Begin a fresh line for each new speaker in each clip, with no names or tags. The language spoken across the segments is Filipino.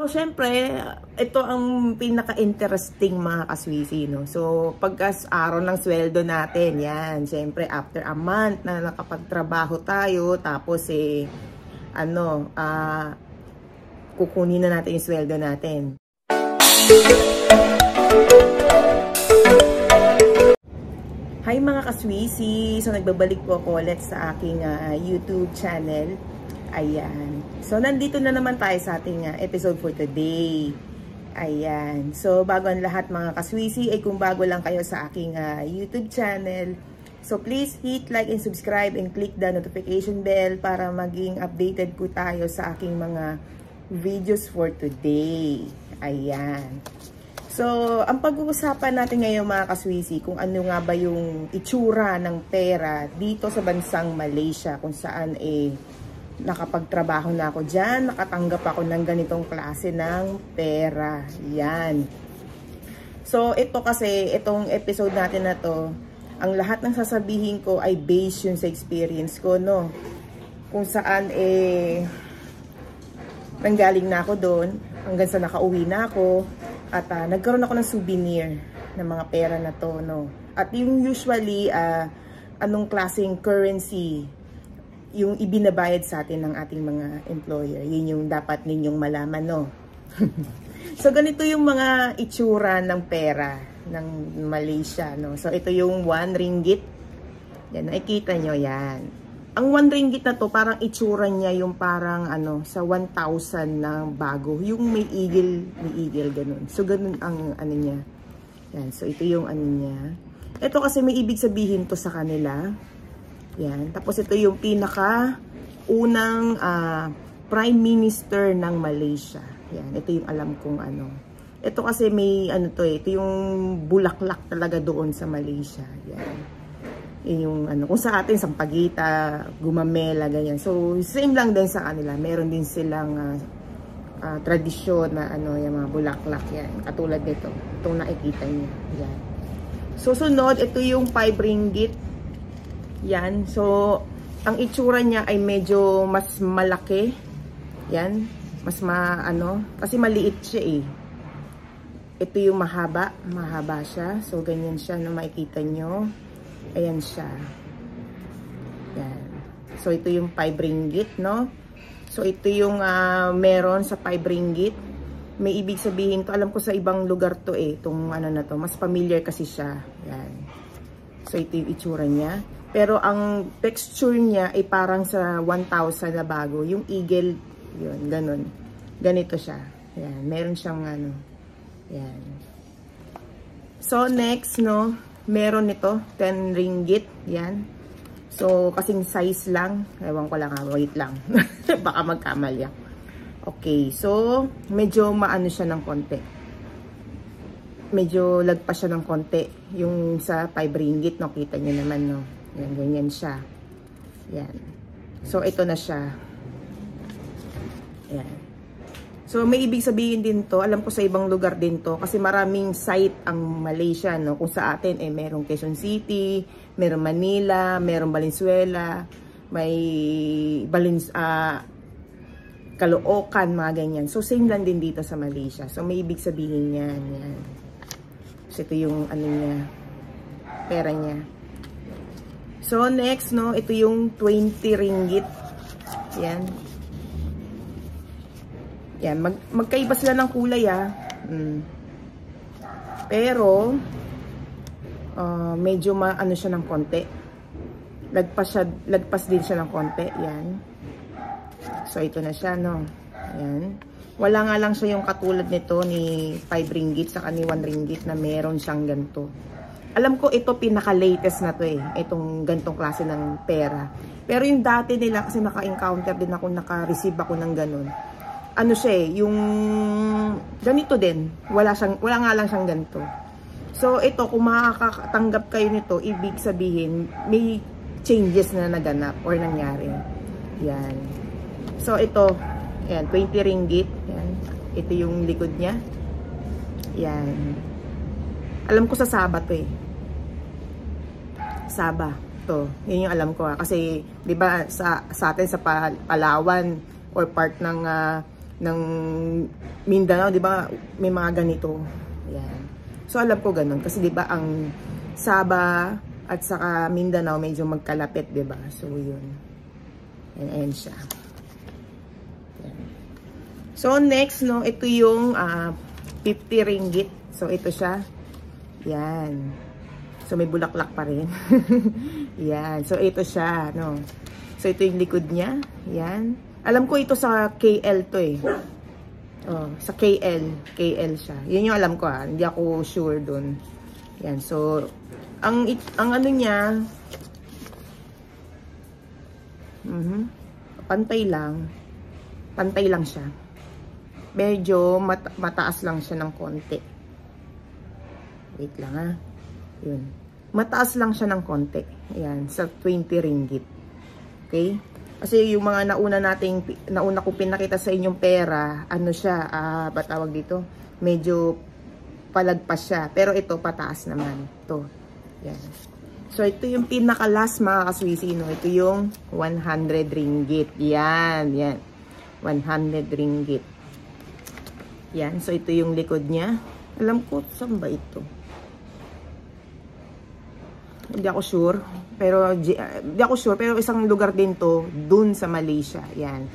So, syempre, ito ang pinaka-interesting mga kaswisi, no? So, pagkas araw ng sweldo natin, yan, syempre, after a month na nakapagtrabaho tayo, tapos, eh, ano, ah, uh, kukunin na natin yung sweldo natin. Hi mga kaswisi! So, nagbabalik po ako ulit sa aking uh, YouTube channel. Ayan. So, nandito na naman tayo sa ating uh, episode for today. Ayan. So, bago ang lahat mga kaswisi, ay kung bago lang kayo sa aking uh, YouTube channel, so please hit like and subscribe and click the notification bell para maging updated po tayo sa aking mga videos for today. Ayan. So, ang pag-uusapan natin ngayon mga kaswisi, kung ano nga ba yung itsura ng pera dito sa bansang Malaysia, kung saan eh nakapagtrabaho na ako dyan, nakatanggap ako ng ganitong klase ng pera. Yan. So, ito kasi, itong episode natin na to, ang lahat ng sasabihin ko ay based yun sa experience ko, no? Kung saan, eh, nanggaling na ako doon, hanggang sa nakauwi na ako, at uh, nagkaroon ako ng souvenir ng mga pera na to, no? At yung usually, uh, anong klaseng currency yung ibinabayad sa atin ng ating mga employer. Yun yung dapat ninyong malaman, no? so, ganito yung mga itsura ng pera ng Malaysia, no? So, ito yung 1 ringgit. Yan, nakikita nyo yan. Ang 1 ringgit na to, parang itsura niya yung parang ano, sa 1,000 na bago. Yung may eagle, may eagle, ganun. So, ganun ang ano niya. Yan, so ito yung ano niya. Ito kasi may ibig sabihin to sa kanila. Yan. Tapos ito yung pinaka unang uh, Prime Minister ng Malaysia. Yan. Ito yung alam kong ano. Ito kasi may ano to eh. Ito yung bulaklak talaga doon sa Malaysia. Yan. Yung ano. Kung sa atin, sampagita, gumamela, ganyan. So, same lang din sa kanila. Meron din silang uh, uh, tradisyon na ano, yung mga bulaklak yan. Katulad nito. Itong nakikita niyo. Yan. So, sunod, ito yung 5 ringgit yan. So, ang itsura niya ay medyo mas malaki. Yan. Mas ma, ano, kasi maliit siya eh. Ito yung mahaba. Mahaba siya. So, ganyan siya na makikita nyo. Ayan siya. Yan. So, ito yung 5 ringgit, no? So, ito yung uh, meron sa 5 ringgit. May ibig sabihin to. Alam ko sa ibang lugar to eh. Itong ano na to. Mas familiar kasi siya. Yan. So, ito yung itsura niya. Pero ang texture niya ay parang sa 1,000 na bago. Yung eagle, yun, ganun. Ganito siya. Yan, meron siyang ano. Yan. So, next, no, meron nito, 10 ringgit. Yan. So, kasing size lang. Ewan ko lang ha, wait lang. Baka magkamali Okay, so, medyo maano siya ng konti. Medyo lagpas siya ng konti. Yung sa 5 ringgit, no, kita niyo naman, no. Yan, ganyan siya. Yan. So, ito na siya. Yan. So, may ibig sabihin din to. Alam ko sa ibang lugar din to. Kasi maraming site ang Malaysia, no? Kung sa atin, eh, merong Quezon City, merong Manila, merong Valenzuela, may Balins, uh, Caloocan, mga ganyan. So, same lang din dito sa Malaysia. So, may ibig sabihin yan. Yan. So, ito yung ano niya, pera niya. So, next, no, ito yung 20 ringgit. Yan. Yan, mag magkaiba sila ng kulay, ah. Mm. Pero, uh, medyo maano siya ng konti. Lagpas, siya, lagpas din siya ng konti. Yan. So, ito na siya, no. Yan. Wala nga lang siya yung katulad nito ni 5 ringgit sa ni 1 ringgit na meron siyang ganito. Alam ko ito pinaka-latest na to eh. Itong gantong klase ng pera. Pero yung dati nila kasi naka-encounter din ako, naka-receive ako ng ganun. Ano siya eh, yung ganito din. Wala, siyang, wala nga lang siyang ganito. So ito, kung makakatanggap kayo nito, ibig sabihin, may changes na naganap or nangyari. Yan. So ito, yan, 20 ringgit. Ito yung likod niya. Yan. Alam ko sa Sabat eh. Saba. To. Yun yung alam ko ha. Ah. Kasi, di ba, sa, sa atin sa Palawan or part ng uh, ng Mindanao, 'di ba? May mga ganito. Yan. So alam ko ganun kasi 'di ba ang Saba at saka Mindanao medyo magkalapit, 'di ba? So 'yun. And ayan siya. Yan. So next no, ito yung uh, 50 ringgit. So ito siya. Yan. So, may bulaklak pa rin. yan. So, ito siya, no. So, ito yung likod niya. Yan. Alam ko ito sa KL to eh. Oh, sa KL. KL siya. Yun yung alam ko ah. Hindi ako sure dun. Yan. So, ang, ang ano niya, mm -hmm, pantay lang. Pantay lang siya. Medyo mata mataas lang siya ng konti. Wait lang ah. Yun. Mataas lang siya ng konti. Ayan, sa 20 ringgit. Okay? Kasi yung mga nauna nating, nauna ko pinakita sa inyong pera, ano siya, ah, uh, tawag dito? Medyo palagpas siya. Pero ito, pataas naman. Ito. Yan. So, ito yung pinaka-last mga kaswisi? Ito yung 100 ringgit. Yan, yan. 100 ringgit. Yan. So, ito yung likod niya. Alam ko, saan ba ito? Hindi ako sure. Pero, hindi ako sure. Pero isang lugar din to, dun sa Malaysia. Yan.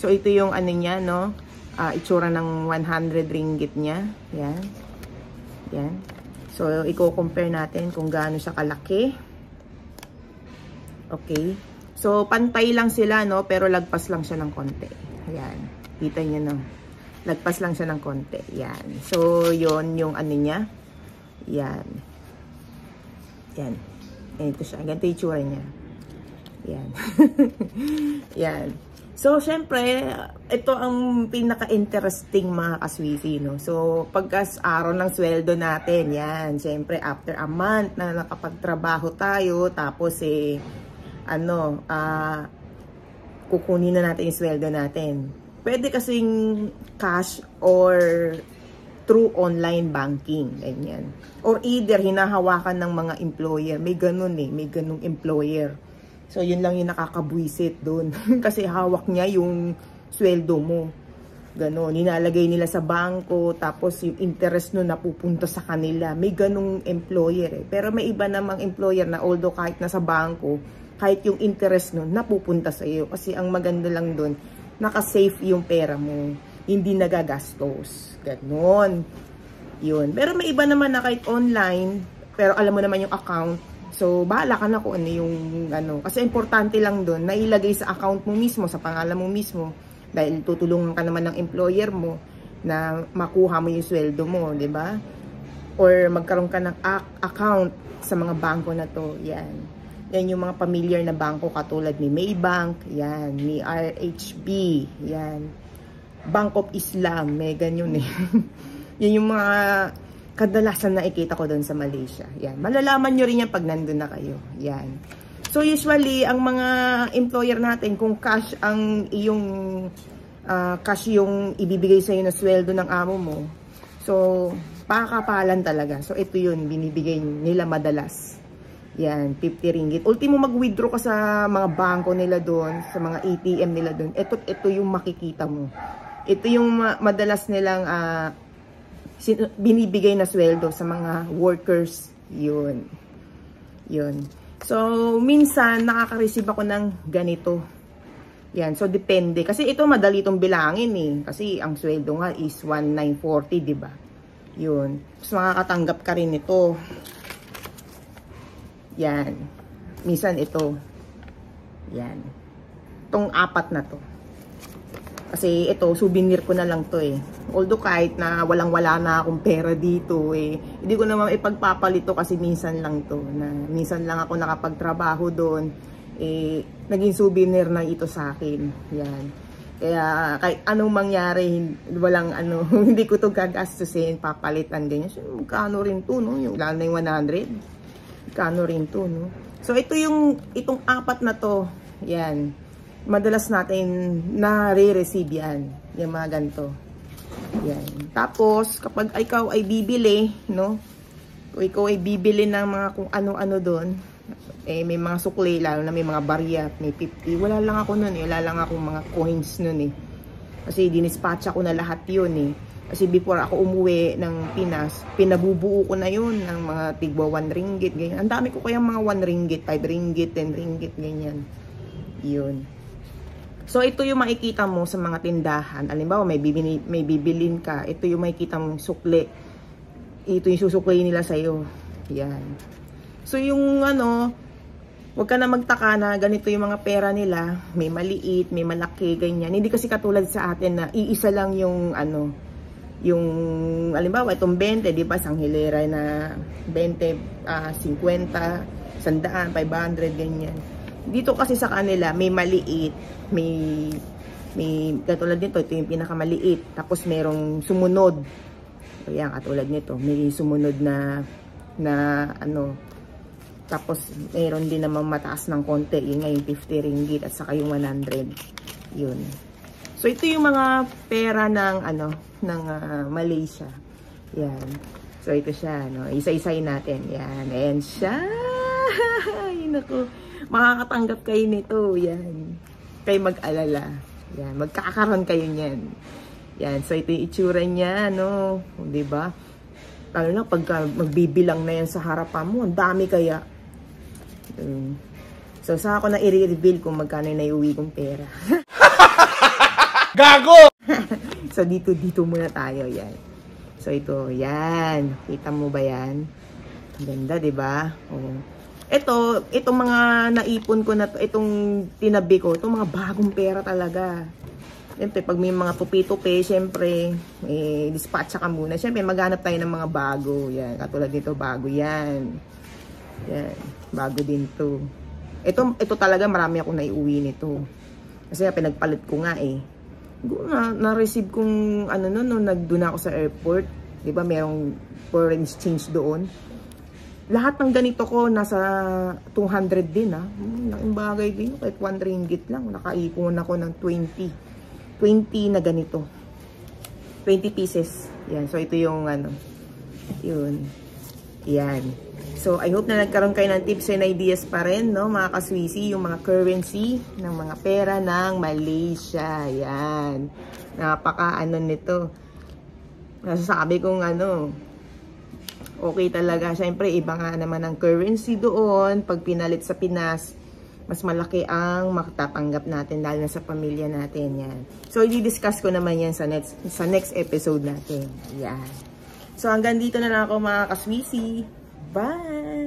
So, ito yung ano niya, no? Uh, itsura ng 100 ringgit niya. Yan. Yan. So, i-compare natin kung gaano siya kalaki. Okay. So, pantay lang sila, no? Pero lagpas lang siya ng konti. Yan. Kita niyo, no? Lagpas lang siya ng konti. Yan. So, yon yung ano niya. Yan. Yan. Ito siya. Ganito yung tsura niya. Yan. Yan. So, syempre, ito ang pinaka-interesting mga kaswifi, no? So, pagkas araw ng sweldo natin, yan, syempre, after a month na nakapagtrabaho tayo, tapos, eh, ano, ah, uh, kukunin na natin yung sweldo natin. Pwede kasing cash or through online banking. Ganyan. Or either hinahawakan ng mga employer. May ganun eh. May ganung employer. So, yun lang yung nakakabwisit doon. Kasi hawak niya yung sweldo mo. Ganon. Ninalagay nila sa bangko. Tapos yung interest no napupunta sa kanila. May ganung employer eh. Pero may iba namang employer na although kahit nasa bangko, kahit yung interest no napupunta sa iyo. Kasi ang maganda lang doon, naka-safe yung pera mo hindi nagagastos. Ganon. Yun. Pero may iba naman na kahit online, pero alam mo naman yung account. So, bahala ka na kung ano yung ano. Kasi importante lang doon na ilagay sa account mo mismo, sa pangalan mo mismo. Dahil tutulungan ka naman ng employer mo na makuha mo yung sweldo mo, di ba? Or magkaroon ka ng account sa mga bangko na to. Yan. Yan yung mga familiar na bangko katulad ni Maybank, yan, ni RHB, yan Bank of Islam, may ganyan eh. yun yung mga kadalasan na ikita ko doon sa Malaysia. Yan. Malalaman nyo rin yan pag nandun na kayo. Yan. So usually, ang mga employer natin, kung cash ang iyong uh, cash yung ibibigay sa iyo na sweldo ng amo mo, so pakakapalan talaga. So ito yun, binibigay nila madalas. Yan, 50 ringgit. Ultimo mag-withdraw ka sa mga bangko nila doon, sa mga ATM nila doon. Ito, ito yung makikita mo. Ito yung madalas nilang uh, binibigay na sweldo sa mga workers. Yun. Yun. So, minsan nakaka-receive ako ng ganito. Yan. So, depende. Kasi ito madali itong bilangin eh. Kasi ang sweldo nga is 1,940, di ba? Yun. Tapos makakatanggap ka rin ito. Yan. Minsan ito. Yan. Itong apat na to. Kasi ito, souvenir ko na lang to eh. Although kahit na walang-wala na akong pera dito eh, hindi ko naman ipagpapalito kasi minsan lang to. Na, minsan lang ako nakapagtrabaho doon. Eh, naging souvenir na ito sa akin. Yan. Kaya kahit anong mangyari, walang ano, hindi ko to gagastusin, papalitan ganyan. So, magkano rin to, no? Yung lalo na yung 100. Magkano rin to, no? So, ito yung, itong apat na to. Yan madalas natin na-receive yan. Yung mga ganito. Yan. Tapos, kapag ikaw ay bibili, no? Kung ikaw ay bibili ng mga kung ano-ano doon, eh, may mga sukli, lalo na may mga barya, may 50. Wala lang ako nun eh. Wala lang ako mga coins nun eh. Kasi dinispatcha ko na lahat yun eh. Kasi before ako umuwi ng Pinas, pinabubuo ko na yun ng mga tigwa 1 ringgit, ganyan. Ang dami ko kayang mga 1 ringgit, 5 ringgit, 10 ringgit, ganyan. Yun. So, ito yung makikita mo sa mga tindahan. Alimbawa, may, bibili, may bibilin ka. Ito yung makikita mong sukli. Ito yung susukli nila sa'yo. Yan. So, yung ano, Huwag ka na magtaka na ganito yung mga pera nila, may maliit, may malaki, ganyan. Hindi kasi katulad sa atin na iisa lang yung ano, yung alimbawa itong 20, 'di ba, sang hilera na 20, uh, 50, 100, 500 ganyan. Dito kasi sa kanila may maliit, may may katulad nito, ito yung pinakamaliit. Tapos merong sumunod. Ayan, katulad nito, may sumunod na na ano tapos, mayroon din naman mataas ng konti. Yun nga yung 50 ringgit at saka yung 100. Yun. So, ito yung mga pera ng, ano, ng uh, Malaysia. Yan. So, ito siya, no. Isa-isay natin. Yan. Ayan siya. Ay, naku. Makakatanggap kayo nito. Yan. Kayo mag-alala. Yan. Magkakaroon kayo niyan. Yan. So, ito yung itsura niya, no. Diba? Lalo na pagka magbibilang na yan sa harapan mo, ang dami kaya. Um, so, saka ko na i-reveal kung magkano yung naiuwi kong pera.
Gago!
so, dito, dito muna tayo. Yan. So, ito, yan. Kita mo ba yan? Ganda, ba? Oh. Ito, itong mga naipon ko na to, itong tinabi ko, itong mga bagong pera talaga. Siyempre, pag may mga tupi-tupi, siyempre, eh, dispatcha ka muna. Siyempre, maghanap tayo ng mga bago. Yan, katulad dito, bago yan. Yan. Bago din to. Ito, ito talaga marami akong naiuwi nito. Kasi pinagpalit ko nga eh. Na, na-receive kong ano no, no nagdoon ako sa airport. 'Di ba merong foreign exchange doon. Lahat ng ganito ko nasa 200 din ah. Hmm, laking bagay din. Kahit 1 ringgit lang. Nakaipon ako ng 20. 20 na ganito. 20 pieces. Yan. So ito yung ano. Yun. Yan. So, I hope na nagkaroon kayo ng tips and ideas pa rin, no, mga kaswisi, yung mga currency ng mga pera ng Malaysia. Yan. Napaka, ano nito. Nasasabi kong, ano, okay talaga. Siyempre, iba nga naman ang currency doon. Pag pinalit sa Pinas, mas malaki ang makatatanggap natin dahil na sa pamilya natin. Yan. So, i-discuss ko naman yan sa next, sa next episode natin. Yan. So, hanggang dito na lang ako mga kaswisi. Bye!